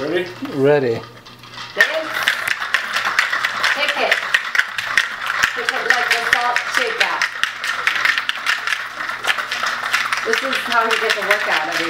ready. Ready. Ready? Kick it. Kick it like a salt shaker. This is how you get the workout every day,